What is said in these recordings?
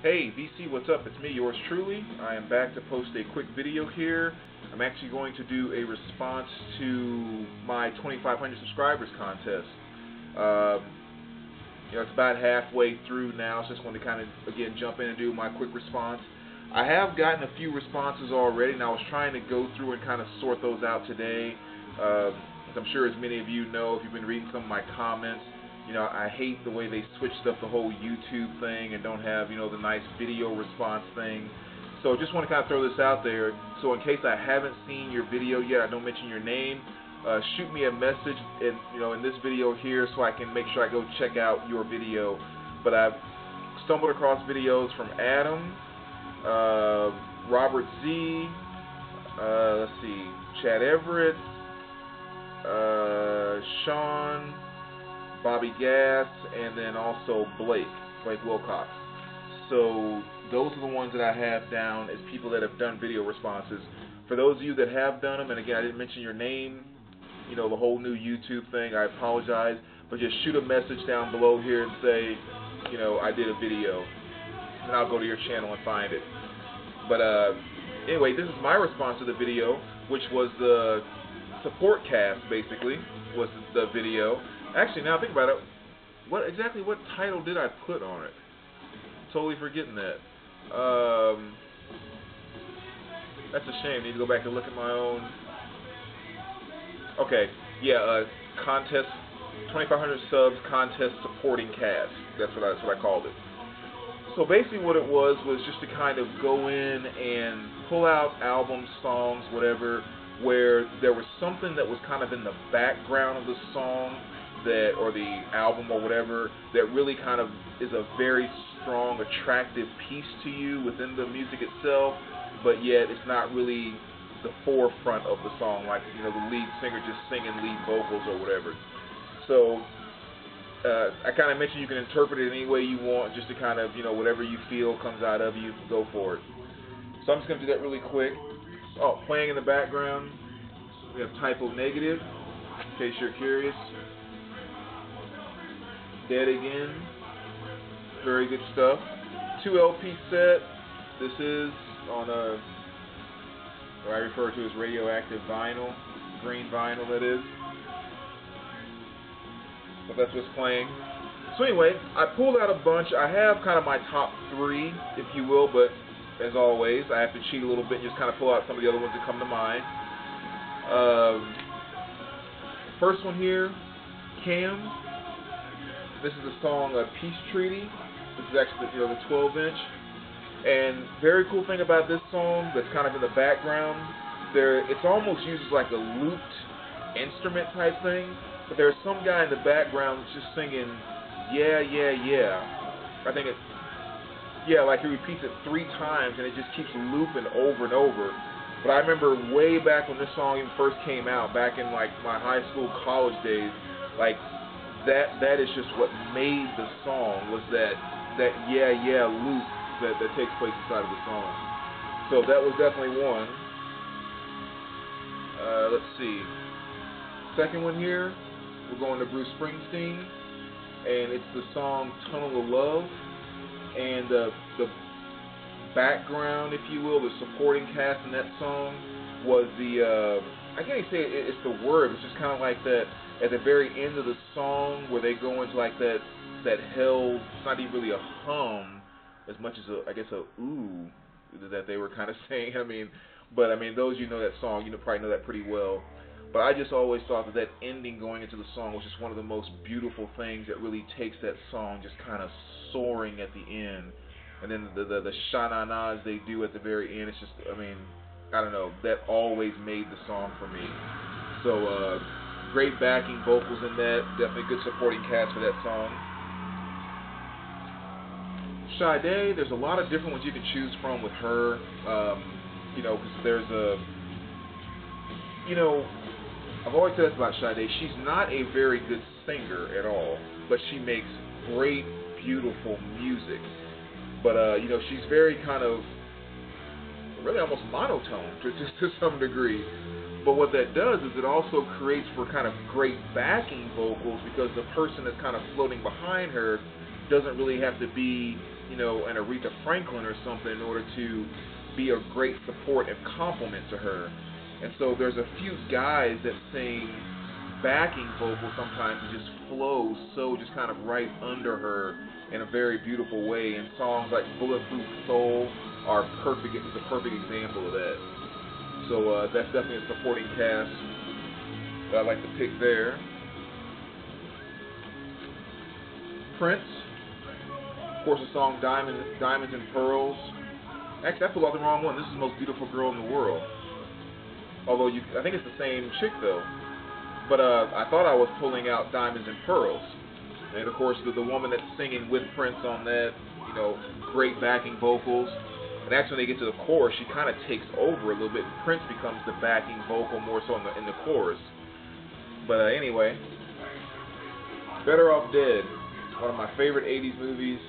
Hey, VC, what's up? It's me, yours truly. I am back to post a quick video here. I'm actually going to do a response to my 2,500 subscribers contest. Um, you know, it's about halfway through now, so I just want to kind of, again, jump in and do my quick response. I have gotten a few responses already, and I was trying to go through and kind of sort those out today. Um, as I'm sure as many of you know, if you've been reading some of my comments, you know, I hate the way they switched up the whole YouTube thing and don't have, you know, the nice video response thing. So I just want to kind of throw this out there. So in case I haven't seen your video yet, I don't mention your name, uh, shoot me a message in, you know, in this video here so I can make sure I go check out your video. But I've stumbled across videos from Adam, uh, Robert Z, uh, let's see, Chad Everett, uh, Sean, Bobby Gass, and then also Blake, Blake Wilcox. So those are the ones that I have down as people that have done video responses. For those of you that have done them, and again, I didn't mention your name, you know, the whole new YouTube thing, I apologize, but just shoot a message down below here and say, you know, I did a video, and I'll go to your channel and find it. But uh, anyway, this is my response to the video, which was the support cast, basically, was the video. Actually, now think about it, what exactly what title did I put on it? Totally forgetting that. Um, that's a shame. Need to go back and look at my own. Okay, yeah, uh, contest, 2,500 subs contest supporting cast. That's what I, that's what I called it. So basically, what it was was just to kind of go in and pull out albums, songs, whatever, where there was something that was kind of in the background of the song that or the album or whatever that really kind of is a very strong, attractive piece to you within the music itself, but yet it's not really the forefront of the song, like you know the lead singer just singing lead vocals or whatever. So uh, I kind of mentioned you can interpret it any way you want, just to kind of you know whatever you feel comes out of you, go for it. So I'm just gonna do that really quick. Oh, playing in the background, we have Type O Negative, in case you're curious. Dead Again. Very good stuff. Two LP set. This is on a what I refer to as radioactive vinyl, green vinyl that is. But that's what's playing. So anyway, I pulled out a bunch. I have kind of my top three, if you will, but as always, I have to cheat a little bit and just kind of pull out some of the other ones that come to mind. Um, first one here, Kam. This is the song uh, Peace Treaty. This is actually you know the 12 inch. And very cool thing about this song that's kind of in the background, there it's almost used as like a looped instrument type thing, but there's some guy in the background that's just singing, yeah, yeah, yeah. I think it's yeah, like he repeats it three times and it just keeps looping over and over. But I remember way back when this song even first came out, back in like my high school, college days, like that that is just what made the song was that that yeah yeah loop that, that takes place inside of the song. So that was definitely one. Uh, let's see. Second one here, we're going to Bruce Springsteen, and it's the song Tunnel of Love, and uh, the background, if you will, the supporting cast in that song was the uh, I can't even say it, it's the word. It's just kind of like that at the very end of the song where they go into like that that hell. It's not even really a hum as much as a I guess a ooh that they were kind of saying. I mean, but I mean those you know that song, you know probably know that pretty well. But I just always thought that that ending going into the song was just one of the most beautiful things that really takes that song just kind of soaring at the end. And then the the, the sha-na-nas they do at the very end, it's just, I mean, I don't know, that always made the song for me. So, uh, great backing vocals in that. Definitely good supporting cast for that song. Sade, there's a lot of different ones you can choose from with her. Um, you know, because there's a, you know, I've always said this about Sade. She's not a very good singer at all, but she makes great, beautiful music. But uh, you know, she's very kind of, really almost monotone to, to, to some degree. But what that does is it also creates for kind of great backing vocals because the person that's kind of floating behind her doesn't really have to be you know, an Aretha Franklin or something in order to be a great support and complement to her. And so there's a few guys that sing backing vocals sometimes it just flows so just kind of right under her in a very beautiful way. And songs like Bulletproof Soul are perfect. It's a perfect example of that. So uh, that's definitely a supporting cast that I like to pick there. Prince, of course, the song Diamonds, Diamonds and Pearls. Actually, I pulled out the wrong one. This is the most beautiful girl in the world. Although you, I think it's the same chick though. But uh, I thought I was pulling out Diamonds and Pearls. And of course, the, the woman that's singing with Prince on that, you know, great backing vocals. And actually, when they get to the chorus, she kind of takes over a little bit. And Prince becomes the backing vocal more so in the in the chorus. But uh, anyway, Better Off Dead one of my favorite 80s movies,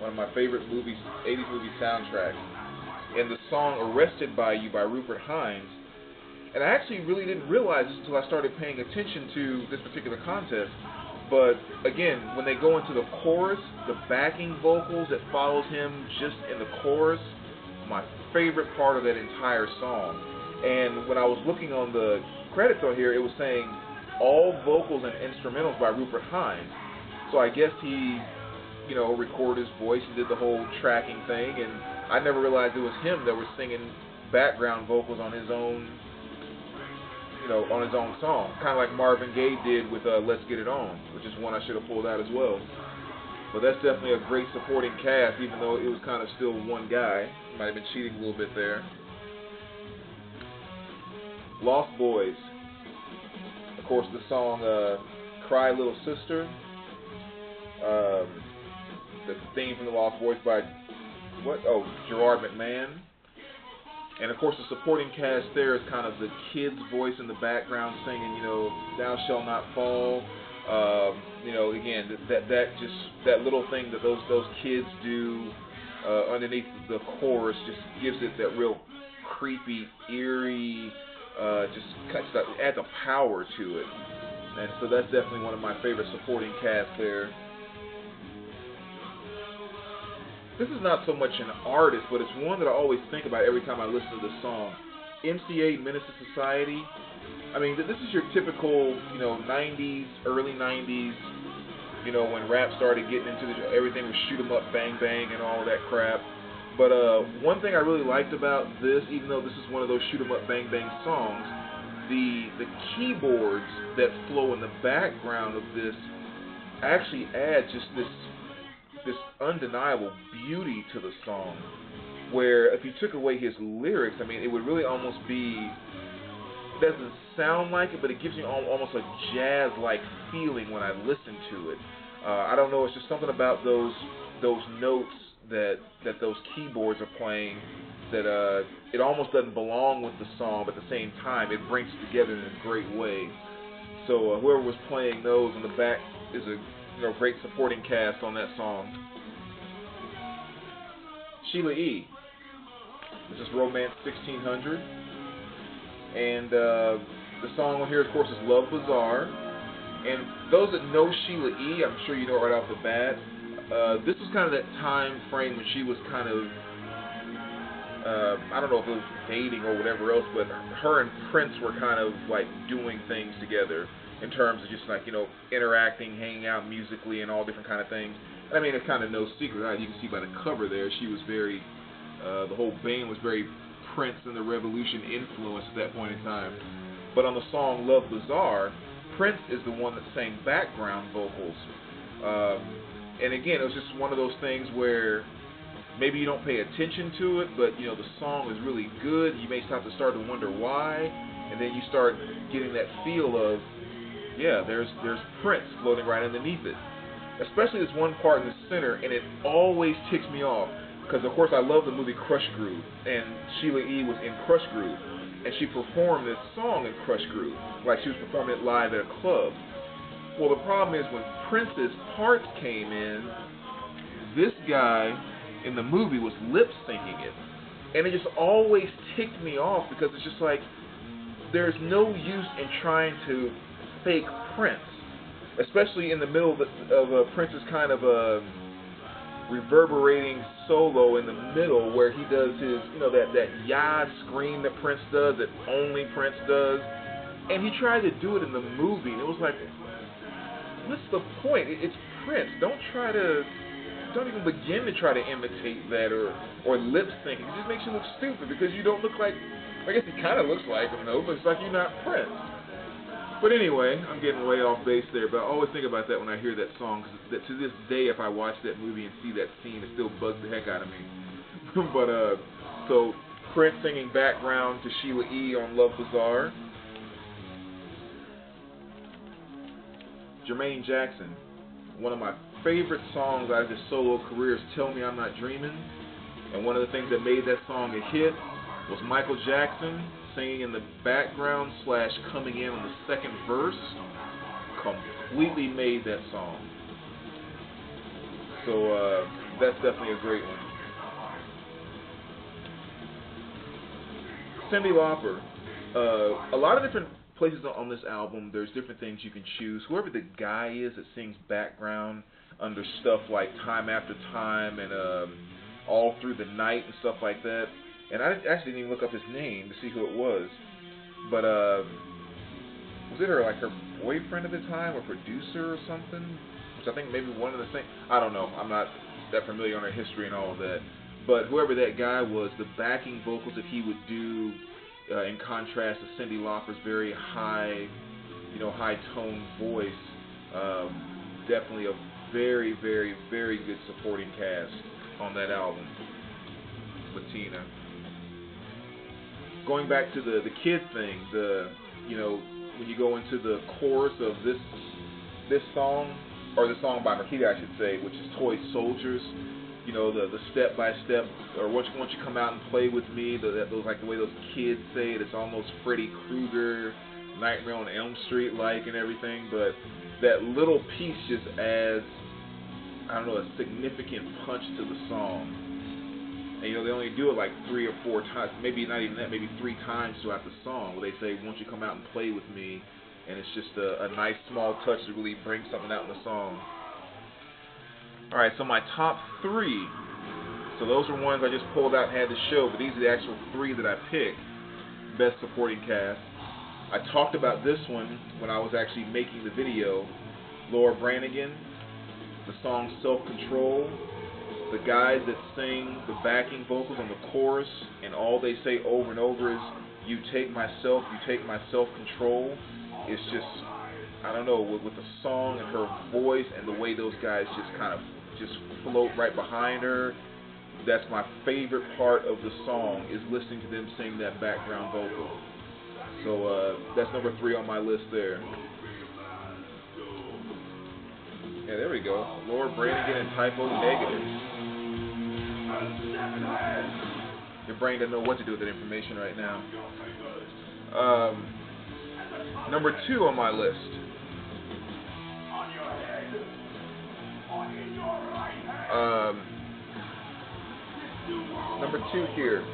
one of my favorite movies, 80s movie soundtracks. And the song Arrested by You by Rupert Hines. And I actually really didn't realize this until I started paying attention to this particular contest. But again, when they go into the chorus, the backing vocals that follows him just in the chorus, my favorite part of that entire song. And when I was looking on the credits on here, it was saying all vocals and instrumentals by Rupert Hines. So I guess he, you know, recorded his voice and did the whole tracking thing, and I never realized it was him that was singing background vocals on his own, you know, on his own song, kind of like Marvin Gaye did with uh, "Let's Get It On," which is one I should have pulled out as well. But that's definitely a great supporting cast, even though it was kind of still one guy. Might have been cheating a little bit there. Lost Boys. Of course, the song uh, "Cry Little Sister." Um, the theme from The Lost Boys by what? Oh, Gerard McMahon. And of course, the supporting cast there is kind of the kid's voice in the background singing, you know, "Thou shall not fall." Um, you know, again, that that just that little thing that those those kids do uh, underneath the chorus just gives it that real creepy, eerie, uh, just cuts that adds a power to it. And so that's definitely one of my favorite supporting casts there. This is not so much an artist, but it's one that I always think about every time I listen to this song. MCA II Society. I mean, this is your typical, you know, 90s, early 90s, you know, when rap started getting into the, everything was shoot 'em up, bang bang, and all that crap. But uh, one thing I really liked about this, even though this is one of those shoot 'em up, bang bang songs, the the keyboards that flow in the background of this actually add just this this undeniable beauty to the song where if you took away his lyrics, I mean, it would really almost be. It doesn't sound like it, but it gives me almost a jazz-like feeling when I listen to it. Uh, I don't know. It's just something about those those notes that that those keyboards are playing that uh, it almost doesn't belong with the song, but at the same time, it brings it together in a great way. So uh, whoever was playing those in the back is a you know, great supporting cast on that song. Sheila E. This is Romance 1600. And uh, the song on here, of course, is Love Bizarre. And those that know Sheila E., I'm sure you know right off the bat, uh, this was kind of that time frame when she was kind of, uh, I don't know if it was dating or whatever else, but her and Prince were kind of like doing things together in terms of just like you know interacting, hanging out musically, and all different kind of things. I mean, it's kind of no secret. Right? You can see by the cover there, she was very, uh, the whole band was very Prince and the Revolution influenced at that point in time. But on the song Love Bizarre, Prince is the one that sang background vocals. Um, and again, it was just one of those things where maybe you don't pay attention to it, but you know the song is really good. You may start to start to wonder why, and then you start getting that feel of yeah, there's there's Prince floating right underneath it. Especially this one part in the center, and it always ticks me off because of course I love the movie Krush Groove, and Sheila E. was in Krush Groove, and she performed this song in Krush Groove, like she was performing it live at a club. Well, the problem is when Prince's parts came in, this guy in the movie was lip syncing it, and it just always ticked me off because it's just like there's no use in trying to fake Prince, especially in the middle of, of uh, Prince's kind of a reverberating solo in the middle where he does his, you know, that that yah scream that Prince does, that only Prince does, and he tried to do it in the movie, and it was like, what's the point? It's Prince. Don't try to, don't even begin to try to imitate that or or lip sync. It just makes you look stupid because you don't look like. I guess he kind of looks like him though, but it's like you're not Prince. But anyway, I'm getting way off base there. But I always think about that when I hear that song. Cause that to this day, if I watch that movie and see that scene, it still bugs the heck out of me. but uh, so Prince singing background to Sheila E. on Love Bizarre. Jermaine Jackson, one of my favorite songs out of his solo career is "Tell Me I'm Not Dreaming," and one of the things that made that song a hit was Michael Jackson singing in the background slash coming in on the second verse completely made that song. So uh, that's definitely a great one. Cyndi Lauper. Uh, a lot of different places on this album, there's different things you can choose. Whoever the guy is that sings background under stuff like Time After Time and um, All Through the Night and stuff like that, and I actually didn't even look up his name to see who it was. But uh, was it her like her boyfriend at the time or producer or something? Which I think maybe one of the same. I don't know. I'm not that familiar on her history and all of that. But whoever that guy was, the backing vocals that he would do, uh, in contrast to Cyndi Lauper's very high, you know, high tone voice, um, definitely a very, very, very good supporting cast on that album. Latina going back to the the kid thing, the you know when you go into the chorus of this this song or the song by Martika, I should say, which is Toy Soldiers. You know the the step by step, or once once you come out and play with me, the, that those like the way those kids say it, it's almost Freddy Krueger, Nightmare on Elm Street like and everything. But that little piece just adds, I don't know, a significant punch to the song and you know they only do it like three or four times, maybe not even that, maybe three times throughout the song, where they say, "Won't you come out and play with me?" And it's just a, a nice small touch to really bring something out in the song. All right, so my top three. So those are ones I just pulled out and had to show, but these are the actual three that I picked. Best supporting cast. I talked about this one when I was actually making the video. Laura Branigan, the song Self Control, the guys that sing the backing vocals on the chorus, and all they say over and over is, "You take myself, you take my self-control." It's just, I don't know, with, with the song and her voice and the way those guys just kind of just float right behind her. That's my favorite part of the song is listening to them sing that background vocal. So uh, that's number three on my list there. Yeah, there we go. Laura Branigan and Type O Negative. Your brain doesn't know what to do with that information right now. Um, number two on my list. Um, number two here.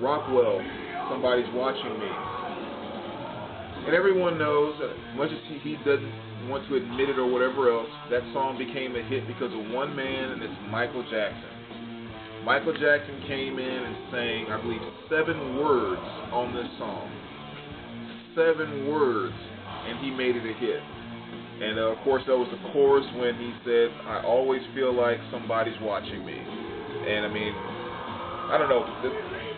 Rockwell, somebody's watching me. And everyone knows, as much as he, he doesn't want to admit it or whatever else, that song became a hit because of one man, and it's Michael Jackson. Michael Jackson came in and sang, I believe, seven words on this song. Seven words, and he made it a hit. And uh, of course, that was the chorus when he said, I always feel like somebody's watching me. And I mean, I don't know,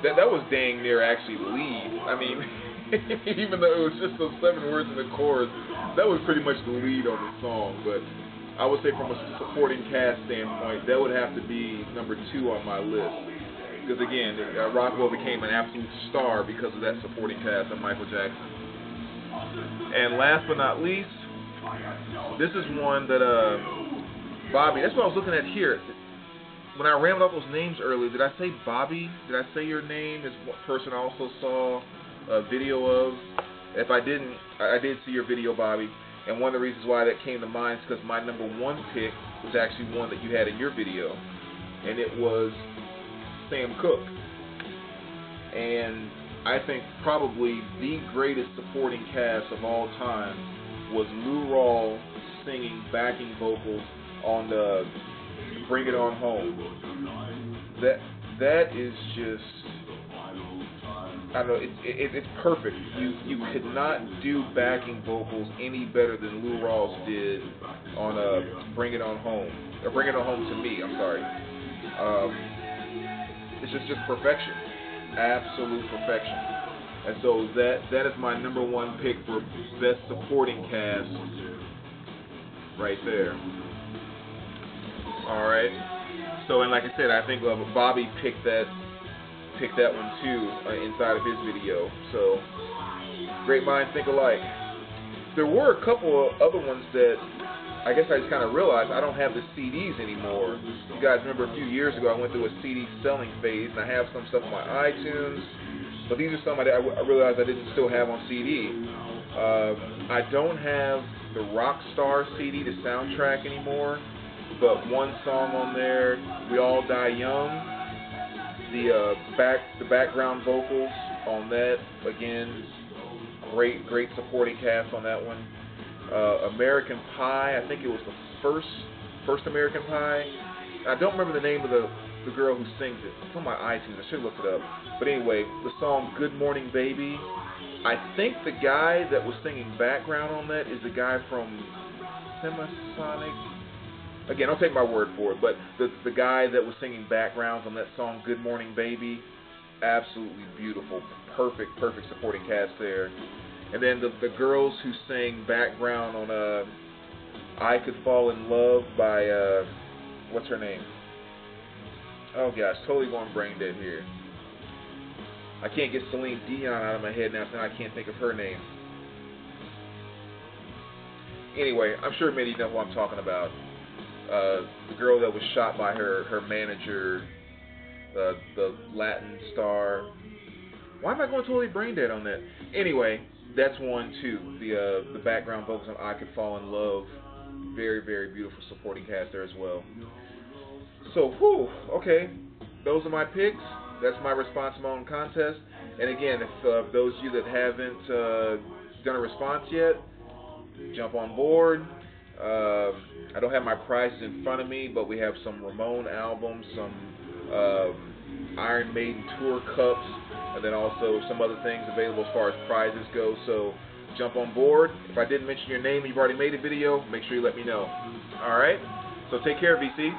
that, that was dang near actually lead. I mean, even though it was just those seven words in the chorus, that was pretty much the lead on the song. But I would say from a supporting cast standpoint, that would have to be number two on my list. Because again, uh, Rockwell became an absolute star because of that supporting cast of Michael Jackson. And last but not least, this is one that uh, Bobby. That's what I was looking at here. When I rambled off those names earlier, did I say Bobby? Did I say your name? Is one person I also saw a video of. If I didn't, I did see your video, Bobby. And one of the reasons why that came to mind is because my number one pick was actually one that you had in your video, and it was Sam Cooke. And I think probably the greatest supporting cast of all time was Lou Rawls singing backing vocals on the Bring It On Home. That that is just I don't know. It, it, it's perfect. You you could not do backing vocals any better than Lou Rawls did on uh, "Bring It On Home" or "Bring It On Home to Me." I'm sorry. Um, it's just just perfection, absolute perfection. And so that that is my number one pick for best supporting cast, right there. All right. So and like I said, I think uh, Bobby picked that picked that one too uh, inside of his video. So great minds think alike. There were a couple of other ones that I guess I just kind of realized I don't have the CDs anymore. You guys remember a few years ago I went through a CD selling phase, and I have some stuff on my iTunes. But these are some I, I realized I didn't still have on CD. Uh, I don't have the Rockstar CD, the soundtrack anymore. But one song on there, "We All Die Young," the uh, back the background vocals on that again great great supporting cast on that one. Uh, American Pie I think it was the first first American Pie. I don't remember the name of the the girl who sings it. It's on my iTunes. I should look it up. But anyway the song Good Morning Baby. I think the guy that was singing background on that is the guy from Semisonic again, I'll take my word for it, but the the guy that was singing backgrounds on that song "Good Morning Baby," absolutely beautiful, perfect, perfect supporting cast there. And then the the girls who sang background on uh, "I Could Fall in Love" by uh, what's her name? Oh gosh, totally going brain dead here. I can't get Celine Dion out of my head now, so I can't think of her name. Anyway, I'm sure many know who I'm talking about. Uh, the girl that was shot by her her manager, uh, the Latin star. Why am I going totally brain dead on that? Anyway, that's one too. The uh, the background vocals on "I Could Fall in Love," very very beautiful supporting cast there as well. So, whew, okay, those are my picks. That's my response to my own contest. And again, if uh, those of you that haven't uh, done a response yet, jump on board. Um, I don't have my prizes in front of me, but we have some Ramon albums, some uh, Iron Maiden tour cups, and then also some other things available as far as prizes go. So jump on board. If I didn't mention your name and you've already made a video, make sure you let me know. All right? So take care, VC.